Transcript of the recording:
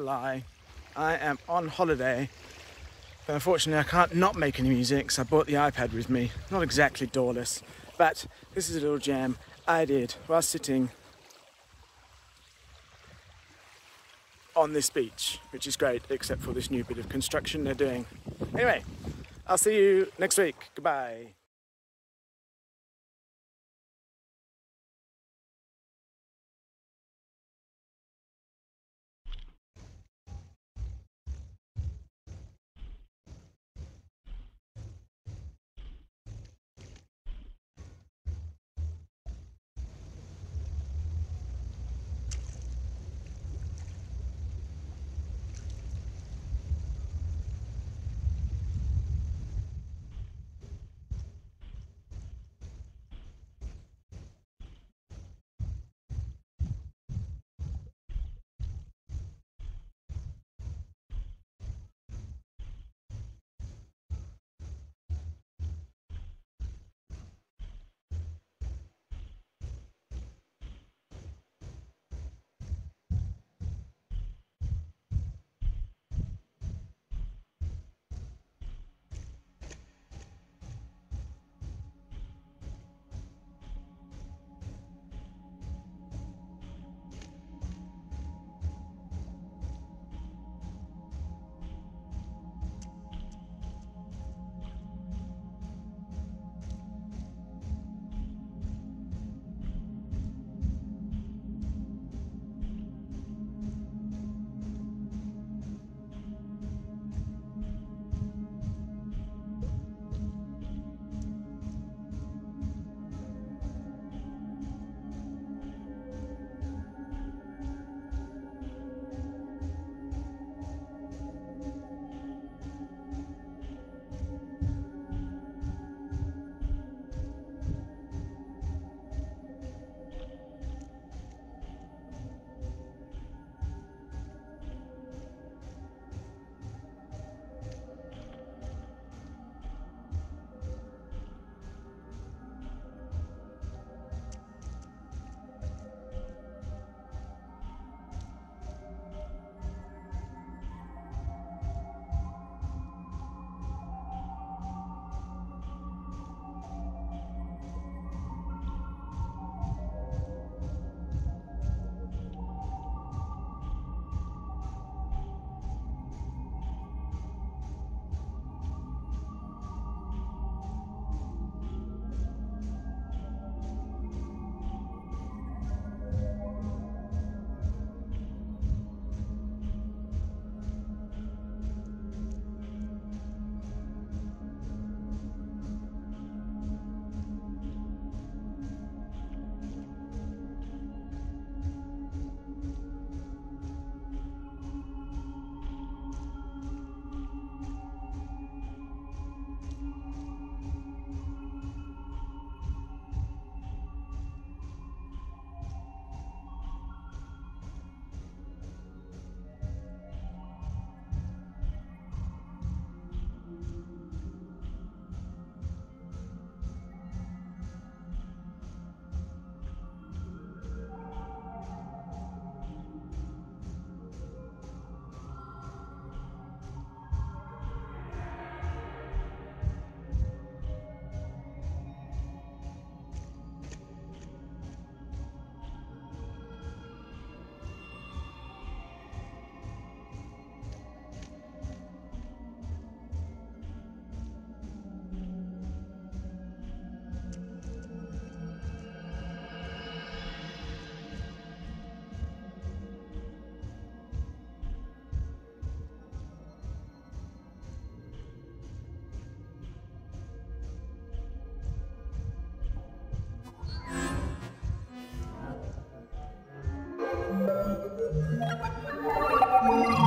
lie. I am on holiday, but unfortunately I can't not make any music, so I brought the iPad with me. Not exactly DAWless, but this is a little jam I did while sitting on this beach, which is great, except for this new bit of construction they're doing. Anyway, I'll see you next week. Goodbye. Thank you.